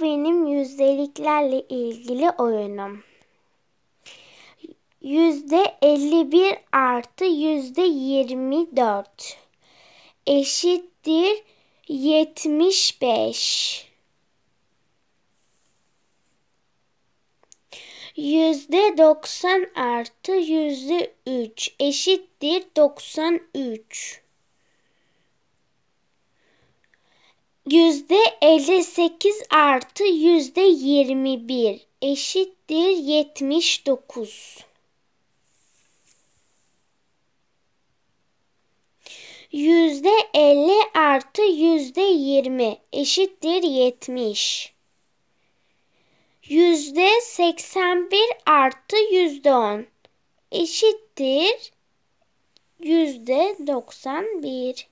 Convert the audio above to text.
Benim yüzdeliklerle ilgili oyunum. Yüzde 51 artı yüzde 24 eşittir 75. Yüzde 90 artı yüzde 3 eşittir 93. Yüzde 58 artı yüzde 21 eşittir 79. Yüzde 50 artı yüzde 20 eşittir 70. Yüzde 81 artı yüzde 10 eşittir yüzde 91.